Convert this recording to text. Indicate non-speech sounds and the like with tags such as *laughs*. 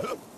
Huh? *laughs*